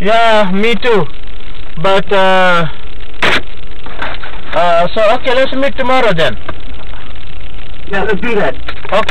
Yeah, me too. But uh, uh, so okay, let's meet tomorrow then. Yeah, let's do that. Okay.